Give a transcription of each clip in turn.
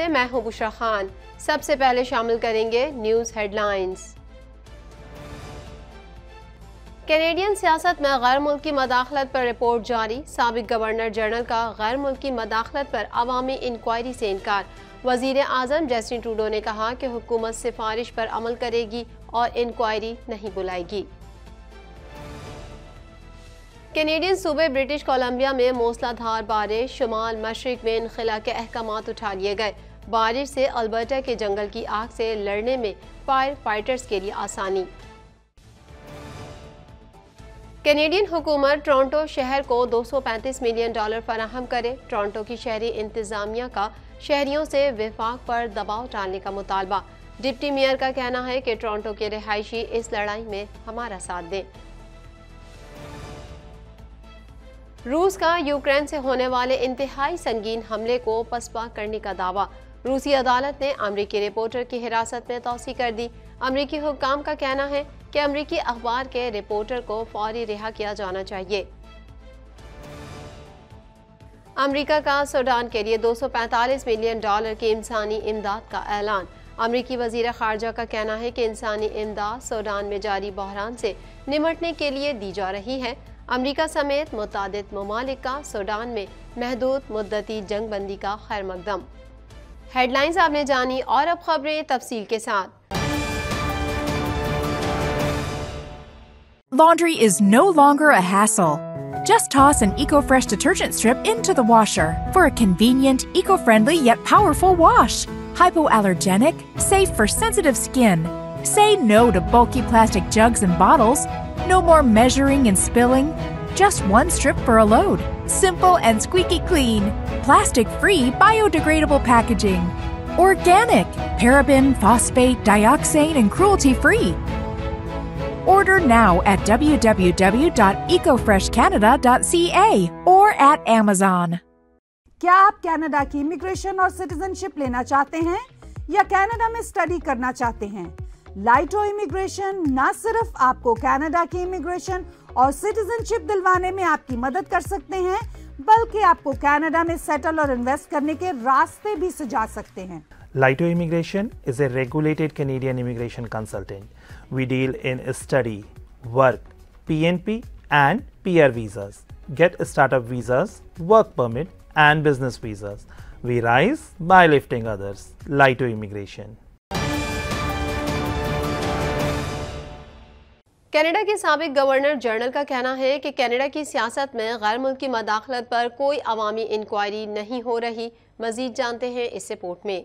से मैं हूँ बुशरा खान। सबसे पहले शामिल करेंगे न्यूज़ हेडलाइंस। कैनेडियन सियासत में गैर मुल्की मदाखलत पर रिपोर्ट जारी। सबक गवर्नर जनरल का गैर मुल्की मदाखलत पर अवामी इंक्वायरी से इनकार। वज़ीर आज़म जस्टिन ट्रूडो ने कहा कि हुकूमत सिफारिश पर अमल करेगी और इंक्वायरी नहीं बुलाएगी। कैनेडियन सूबे ब्रिटिश कोलंबिया में मूसलाधार बारिश, शुमाल, मशरक में इनखला के अहकाम उठा लिए गए। बारिश से अल्बर्टा के जंगल की आग से लड़ने में फायर फाइटर्स के लिए आसानी। कैनेडियन हुकूमत टोरंटो शहर को 235 मिलियन डॉलर फराहम करे। टोरंटो की शहरी इंतजामिया का शहरियों से विफाक पर दबाव डालने का मुतालबा। डिप्टी मेयर का कहना है कि टोरंटो के रिहायशी इस लड़ाई में हमारा साथ दें। रूस का यूक्रेन से होने वाले इंतहाई संगीन हमले को पसपा करने का दावा। रूसी अदालत ने अमरीकी रिपोर्टर की हिरासत में तोसी कर दी। अमरीकी हुकाम का कहना है कि अमरीकी अखबार के रिपोर्टर को फौरी रिहा किया जाना चाहिए। अमरीका का सूडान के लिए 245 मिलियन डॉलर की इंसानी इमदाद का ऐलान। अमरीकी वज़ीर खारजा का कहना है कि इंसानी इमदाद सूडान में जारी बहरान से निमटने के लिए दी जा रही है। अमरीका समेत मुतद ममालिक का सूडान में महदूद मुद्दती जंग बंदी का खैर मकदम हेडलाइंस आपने जानी और अब खबरें तफसील के साथ Laundry is no longer a hassle. Just toss an EcoFresh detergent strip into the washer for a convenient, eco-friendly yet powerful wash. Hypoallergenic, safe for sensitive skin. Say no to bulky plastic jugs and bottles no more measuring and spilling. Just one strip for a load. Simple and squeaky clean. Plastic free, biodegradable packaging. Organic, paraben, phosphate, dioxane, and cruelty free. Order now at www.ecofreshcanada.ca or at Amazon. क्या आप Canada की immigration और citizenship लेना चाहते हैं या Canada में study करना चाहते हैं लाइटो इमिग्रेशन न सिर्फ आपको कनाडा की इमिग्रेशन और सिटीजनशिप दिलवाने में आपकी मदद कर सकते हैं बल्कि आपको कनाडा में सेटल और इन्वेस्ट करने के रास्ते भी सुझा सकते हैं Lito Immigration is a regulated Canadian immigration consultant. We deal in study, work, PNP, and PR visas. Get startup visas, work permit, and business visas. We rise by lifting others. Lito Immigration. Canada के सबक governor general का कहना है कि Canada की सियासत में गैर मुल्की मदाखलत पर कोई अवामी इंक्वायरी नहीं हो रही। मजीद जानते हैं इस रिपोर्ट में।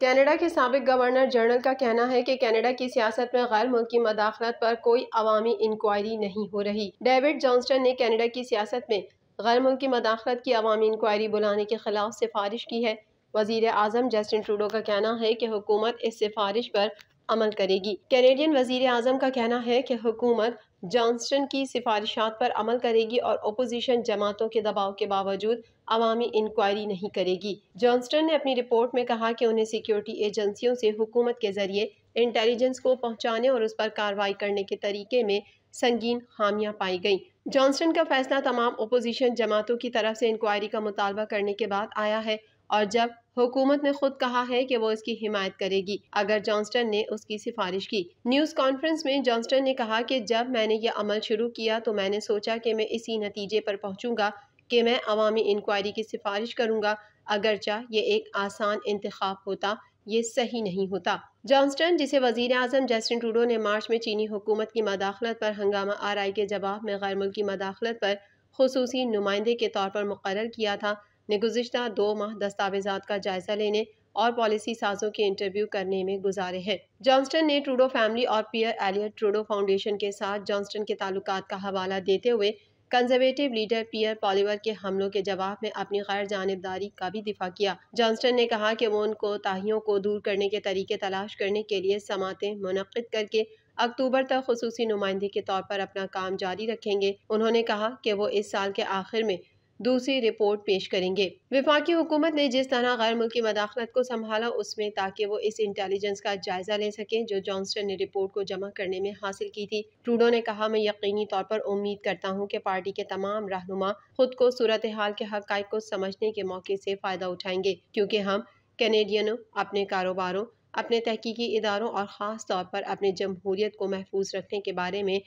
कनाडा के सबक गवर्नर जनरल का कहना है कि कनाडा की सियासत में गैर मुल्की मदाखलत पर कोई अवामी इंक्वायरी नहीं हो रही। डेविड जॉन्सटन ने कनाडा की सियासत में गैर मुल्की मदाखलत की अवामी इंक्वायरी बुलाने के खिलाफ सिफारिश की है। वज़ीर अजम जस्टिन ट्रूडो का कहना है कि हुकूमत इस सिफारिश पर अमल करेगी। कैनेडियन वज़ीर अजम का कहना है कि हुकूमत जॉन्सटन की सिफारिशात पर अमल करेगी और अपोजिशन जमातों के दबाव के बावजूद अवामी इंक्वायरी नहीं करेगी। जॉन्सटन ने अपनी रिपोर्ट में कहा कि उन्हें सिक्योरिटी एजेंसियों से हुकूमत के ज़रिए इंटेलिजेंस को पहुँचाने और उस पर कार्रवाई करने के तरीके में संगीन खामियाँ पाई गई। जॉन्सटन का फैसला तमाम अपोजिशन जमातों की तरफ़ से इंक्वायरी का मुतालबा करने के बाद आया है। और जब हुकूमत ने खुद कहा है कि वो इसकी हिमायत करेगी, अगर जॉन्स्टन ने उसकी सिफारिश की। न्यूज़ कॉन्फ्रेंस में जॉन्स्टन ने कहा कि जब मैंने यह अमल शुरू किया तो मैंने सोचा कि मैं इसी नतीजे पर पहुंचूँगा कि मैं अवामी इंक्वायरी की सिफारिश करूँगा, अगरचा ये एक आसान इंतखब होता, ये सही नहीं होता। जॉन्स्टन, जिसे वज़ीर अजम जस्टिन ट्रूडो ने मार्च में चीनी हुकूमत की मदाखलत पर हंगामा आरई के जवाब में गैर मुल्की मदाखलत पर खसूसी नुमाइंदे के तौर पर मुकर किया था ने गुजशत दो माह दस्तावेजा का जायजा लेने और पॉलिसी साजों के इंटरव्यू करने में गुजारे हैं। जॉन्स्टन ने ट्रूडो फैमिली और पियर एलियट ट्रूडो फाउंडेशन के साथ जॉन्स्टन के ताल्लुक का हवाला देते हुए कंजर्वेटिव लीडर पियर पॉलीवर के हमलों के जवाब में अपनी गैर जानबदारी का भी दिफा किया। जॉन्स्टन ने कहा कि वो उनको ताहियों को दूर करने के तरीके तलाश करने के लिए समातें मुनद करके अक्टूबर तक खसूसी नुमाइंदे के तौर पर अपना काम जारी रखेंगे। उन्होंने कहा कि वो इस साल के आखिर में दूसरी रिपोर्ट पेश करेंगे। विफाकी हुकूमत ने जिस तरह गैर मुल्की मदाखलत को संभाला, उसमें ताकि वो इस इंटेलिजेंस का जायजा ले सकें, जो जॉन्सटन ने रिपोर्ट को जमा करने में हासिल की थी। ट्रूडो ने कहा, मैं यकीनी तौर पर उम्मीद करता हूँ कि पार्टी के तमाम रहनुमा खुद को सूरत हाल के हक को समझने के मौके से फ़ायदा उठाएँगे, क्योंकि हम कैनेडियनों अपने कारोबारों अपने तहकीकी इदारों और ख़ास तौर पर अपने जमहूरियत को महफूज रखने के बारे में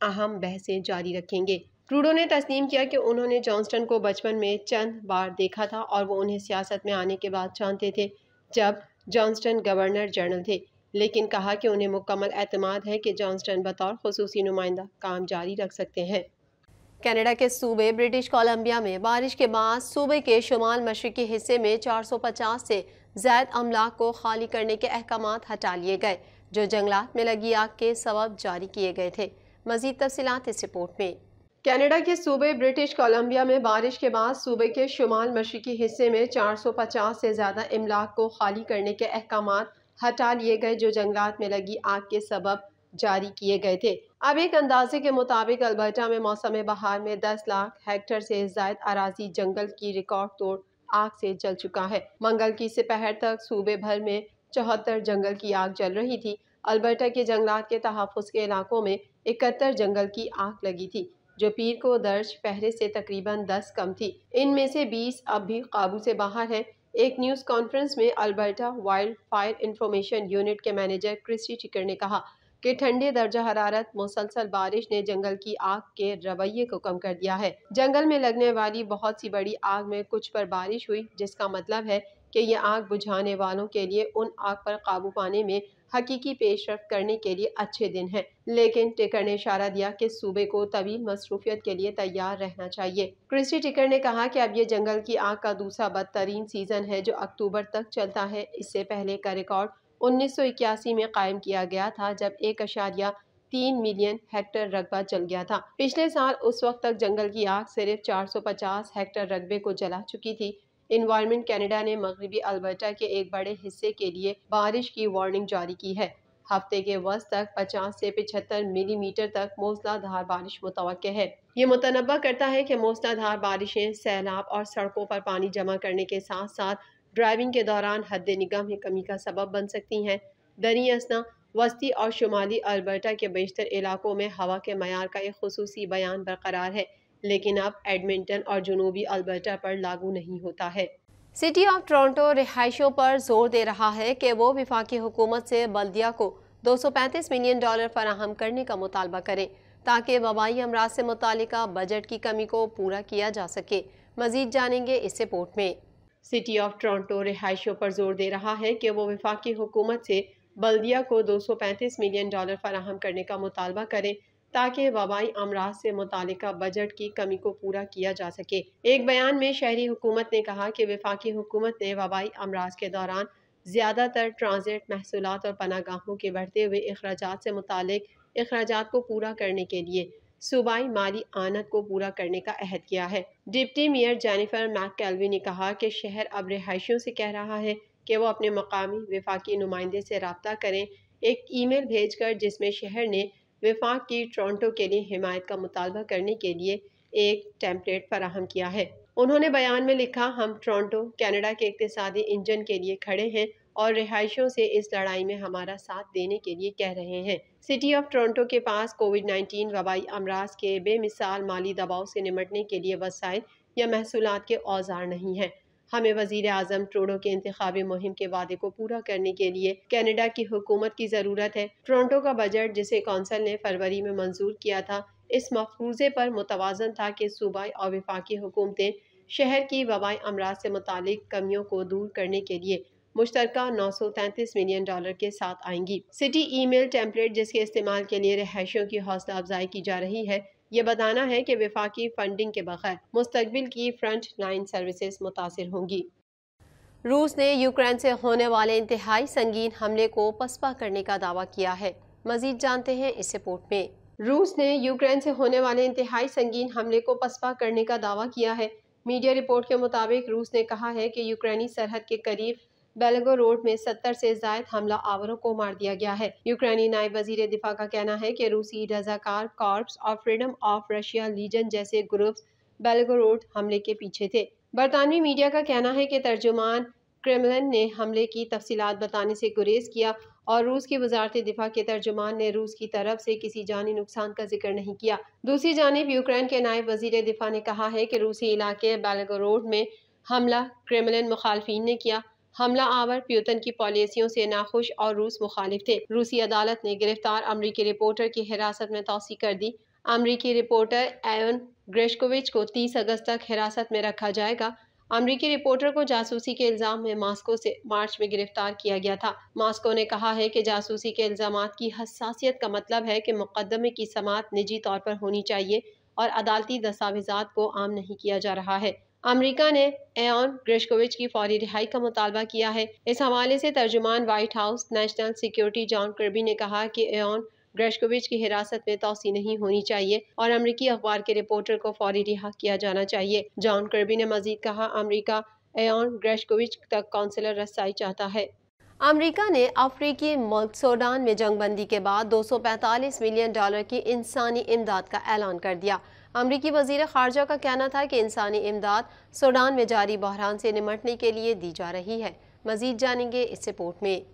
अहम बहसें जारी रखेंगे। ट्रूडो ने तस्लीम किया कि उन्होंने जॉन्सटन को बचपन में चंद बार देखा था और वो उन्हें सियासत में आने के बाद जानते थे, जब जॉन्स्टन गवर्नर जनरल थे। लेकिन कहा कि उन्हें मुकम्मल एतमाद है कि जॉन्सटन बतौर खसूसी नुमाइंदा काम जारी रख सकते हैं। कनाडा के सूबे, ब्रिटिश कोलंबिया में बारिश के बाद सूबे के शुमाल मशरकी हिस्से में 450 से जैद अमलाक को खाली करने के अहकाम हटा लिए गए, जो जंगलात में लगी आग के सबब जारी किए गए थे। मजीद तफसीत इस रिपोर्ट में। कनाडा के सूबे, ब्रिटिश कोलंबिया में बारिश के बाद सूबे के शुमाल मशरकी हिस्से में 450 से ज़्यादा इमलाक को खाली करने के अहकाम हटा लिए गए, जो जंगलात में लगी आग के सबब जारी किए गए थे। अब एक अंदाजे के मुताबिक अल्बर्टा में मौसम बहार में 10 लाख हेक्टर से जायद अराजी जंगल की रिकॉर्ड तोड़ आग से जल चुका है। मंगल की दोपहर तक सूबे भर में चौहत्तर जंगल की आग जल रही थी। अल्बर्टा के जंगलात के तहफ़ के इलाकों में इकहत्तर जंगल की आग लगी थी। जो पीर को दर्ज पहले से तकरीबन 10 कम थी। इनमें से 20 अब भी काबू से बाहर हैं। एक न्यूज़ कॉन्फ्रेंस में Alberta wild fire information unit के मैनेजर क्रिस्टी टिकर ने कहा कि ठंडे दर्जा हरारत मुसलसल बारिश ने जंगल की आग के रवैये को कम कर दिया है। जंगल में लगने वाली बहुत सी बड़ी आग में कुछ पर बारिश हुई, जिसका मतलब है कि ये आग बुझाने वालों के लिए उन आग पर काबू पाने में हकीकी पेशरफ करने के लिए अच्छे दिन हैं। लेकिन टिकर ने इशारा दिया कि सूबे को तवील मसरूफियत के लिए तैयार रहना चाहिए। क्रिस्टी टिकर ने कहा कि अब ये जंगल की आग का दूसरा बदतरीन सीज़न है जो अक्टूबर तक चलता है। इससे पहले का रिकॉर्ड उन्नीस सौ इक्यासी में कायम किया गया था, जब एक अशारिया तीन मिलियन हेक्टर रकबा जल गया था। पिछले साल उस वक्त तक जंगल की आग सिर्फ़ 450 हेक्टर रकबे को जला चुकी थी। इन्वायरमेंट कनाडा ने मगरबी अल्बर्टा के एक बड़े हिस्से के लिए बारिश की वार्निंग जारी की है। हफ़्ते के वस्त तक 50 से पिछहत्तर मिलीमीटर तक मौसलाधार बारिश मुतव है। ये मुतनबा करता है कि मौसलाधार बारिशें सैलाब और सड़कों पर पानी जमा करने के साथ साथ ड्राइविंग के दौरान हद निगम में कमी का सबब बन सकती हैं। दरी असना, वस्ती और शुमाली अल्बर्टा के बेशतर इलाकों में हवा के मैार का एक खसूसी बयान बरकरार है। लेकिन अब एडमिंटन और जनूबी अल्बर्टा पर लागू नहीं होता है। सिटी ऑफ़ टोरंटो रिहाइशों पर ज़ोर दे रहा है कि वो विफाकी हुकूमत से बल्दिया को 235 मिलियन डॉलर फराहम करने का मुतालबा करें ताकि वबाई अमराज से मुतल बजट की कमी को पूरा किया जा सके। मजीद जानेंगे इस रिपोर्ट में। सिटी ऑफ़ टोरंटो रिहाइशों पर ज़ोर दे रहा है कि वो विफाकी हुकूमत से बल्दिया को 235 मिलियन डॉलर फराहम करने का मुतालबा करें ताकि वबाई अमराज से मुतल बजट की कमी को पूरा किया जा सके। एक बयान में शहरी हुकूमत ने कहा कि विफाकी हुकूमत ने वबाई अमराज के दौरान ज़्यादातर ट्रांजिट महसूल और पनागाहों के बढ़ते हुए अखराज से मुतल अखराज को पूरा करने के लिए सूबाई माली आनत को पूरा करने का अहद किया है। डिप्टी मेयर जेनिफर मैक ने कहा कि शहर अब रिहायशियों से कह रहा है कि वो अपने मकामी विफाकी नुमाइंदे से रबता करें। एक ई मेल भेज कर जिसमें शहर ने विफाक की टोरंटो के लिए हिमायत का मुतालबा करने के लिए एक टेम्पलेट फराहम किया है। उन्होंने बयान में लिखा, हम टोरंटो, कनाडा के इकतदी इंजन के लिए खड़े हैं और रिहायशों से इस लड़ाई में हमारा साथ देने के लिए कह रहे हैं। सिटी ऑफ़ टोरंटो के पास कोविड 19 वबाई अमराज के बेमिसाल माली दबाव से निमटने के लिए वसाइल या महसूलत के औज़ार नहीं हैं। हमें वज़ीर अजम ट्रोडो के इंतबी मुहिम के वादे को पूरा करने के लिए कैनेडा की हुकूमत की ज़रूरत है। टोरंटो का बजट, जिसे कौंसल ने फरवरी में मंजूर किया था, इस मफरूज़े पर मुतवाजन था कि सूबाई और विफाकी हुकूमतें शहर की वबाई अमराज से मुतल कमियों को दूर करने के लिए मुश्तर नौ सौ तैंतीस मिलियन डॉलर के साथ आएँगी। सिटी ई मेल टेम्पलेट, जिसके इस्तेमाल के लिए रहायशों की हौसला अफजाई की जा रही है ये बताना है कि विफाकी फंडिंग के बगैर मुस्तबिल की फ्रंट लाइन सर्विसेज़ मुतासर होंगी। रूस ने यूक्रेन से होने वाले इंतहाई संगीन हमले को पसपा करने का दावा किया है। मजीद जानते हैं इस रिपोर्ट में। रूस ने यूक्रेन से होने वाले इंतहाई संगीन हमले को पसपा करने का दावा किया है। मीडिया रिपोर्ट के मुताबिक रूस ने कहा है कि यूक्रेनी सरहद के करीब बेलगो रोड में सत्तर से जायद हमला आवरों को मार दिया गया है। यूक्रेनी नायब वज़ीर दिफा का कहना है कि रूसी रजाकार कॉर्प्स और फ्रीडम ऑफ़ रशिया लीजन जैसे ग्रुप्स बेलगो रोड हमले के पीछे थे। बरतानवी मीडिया का कहना है कि तर्जुमान क्रेमलिन ने हमले की तफसीत बताने से गुरेज किया और रूस की वजारत दिफा के तर्जुमान ने रूस की तरफ़ से किसी जानी नुकसान का ज़िक्र नहीं किया। दूसरी जानब यूक्रेन के नायब वज़ीर दिफा ने कहा है कि रूसी इलाके बेलगो रोड में हमला क्रेमलिन मुखालफी ने किया। हमला आवर प्यूतन की पॉलिसियों से नाखुश और रूस मुखालिफ थे। रूसी अदालत ने गिरफ़्तार अमरीकी रिपोर्टर की हिरासत में तोसी कर दी। अमरीकी रिपोर्टर एन ग्रेशकोविच को 30 अगस्त तक हिरासत में रखा जाएगा। अमरीकी रिपोर्टर को जासूसी के इल्ज़ाम में मास्को से मार्च में गिरफ़्तार किया गया था। मास्को ने कहा है कि जासूसी के इल्ज़ाम की हसासियत का मतलब है कि मुकदमे की समात निजी तौर पर होनी चाहिए और अदालती दस्तावेजा को आम नहीं किया जा रहा है। अमेरिका ने एन ग्रेशकोविच की फौरी रिहाई का मुतालबा किया है। इस हवाले से तर्जुमान White House, national security John Kirby ने कहा कि एन ग्रेशकोविच की हिरासत में तोसी नहीं होनी चाहिए और अमरीकी अखबार के रिपोर्टर को फौरी रिहा किया जाना चाहिए। जॉन कर्बी ने मजीद कहा, अमरीका एन ग्रेशकोविच तक काउंसिलर रसाई चाहता है। अमरीका ने अफ्रीकी मुल्क सूडान में जंगबंदी के बाद 245 मिलियन डॉलर की इंसानी इमदाद का ऐलान कर दिया। अमरीकी वज़ीर खारजा का कहना था कि इंसानी इमदाद सूडान में जारी बहरान से निमटने के लिए दी जा रही है। मजीद जानेंगे इस रिपोर्ट में।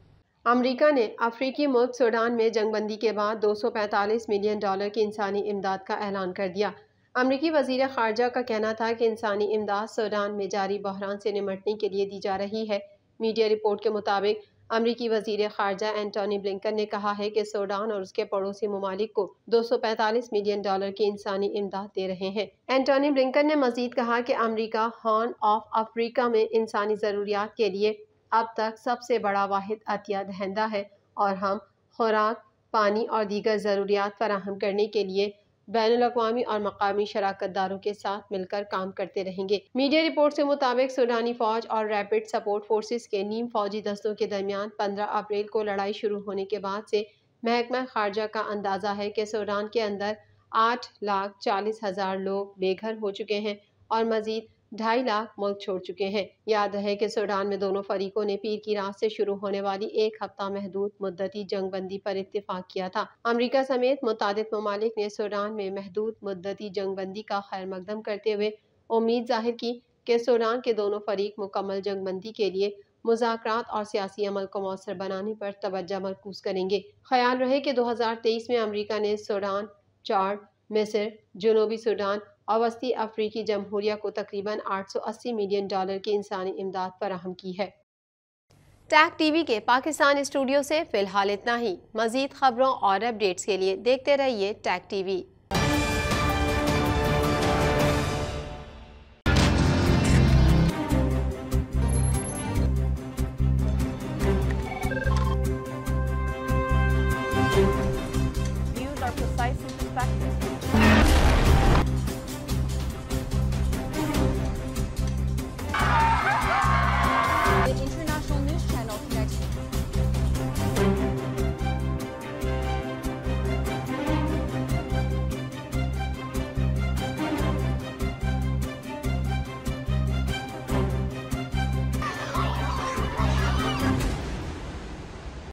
अमेरिका ने अफ्रीकी मुल्क सूडान में जंगबंदी के बाद 245 मिलियन डॉलर की इंसानी इमदाद का ऐलान कर दिया। अमरीकी वज़ीर खारजा का कहना था कि इंसानी इमदाद सूडान में जारी बहरान से निमटने के लिए दी जा रही है। मीडिया रिपोर्ट के मुताबिक अमरीकी वज़ीर खारजा एंटोनी ब्लिंकन ने कहा है कि सूडान और उसके पड़ोसी ममालिक को 245 मिलियन डॉलर की इंसानी इमदाद दे रहे हैं। एंटोनी ब्लिंकन ने मजीद कहा कि अमरीका हॉर्न ऑफ़ अफ्रीका में इंसानी ज़रूरियात के लिए अब तक सबसे बड़ा वाहिद अतिया दहंदा है और हम खुराक, पानी और दीगर ज़रूरियात फराहम करने के लिए बैन अवी और मकामी शराकत दारों के साथ मिलकर काम करते रहेंगे। मीडिया रिपोर्ट के मुताबिक, सूडानी फौज और रेपिड सपोर्ट फोर्सेज के नीम फौजी दस्तों के दरमियान 15 अप्रैल को लड़ाई शुरू होने के बाद से महकमा खारजा का अंदाज़ा है कि सूडान के अंदर आठ लाख चालीस हज़ार लोग बेघर हो चुके हैं और मज़ीद ढाई लाख मुल्क छोड़ चुके हैं। याद रहे कि सूडान में दोनों फरीकों ने पीर की रात से शुरू होने वाली एक हफ़्ता महदूद मुद्दती जंगबंदी पर इतफाक किया था। अमरीका समेत मुताद ममालिक ने सूडान में महदूद मुद्दती जंगबंदी का खैर मकदम करते हुए उम्मीद ज़ाहिर की कि सूडान के दोनों फरीक मुकम्मल जंगबंदी के लिए मुजाकर और सियासी अमल को मौसर बनाने पर तोज्जा मरकूज करेंगे। ख्याल रहे कि दो हज़ार तेईस में अमरीका ने सूडान चार्ड मिस्र, जनूबी सूडान और वस्ती अफ्रीकी जमहूरिया को तकरीबन 880 मिलियन डॉलर की इंसानी इमदाद फराहम की है। टैग टीवी के पाकिस्तान स्टूडियो से फ़िलहाल इतना ही। मजीद खबरों और अपडेट्स के लिए देखते रहिए टैग टीवी। Precise and.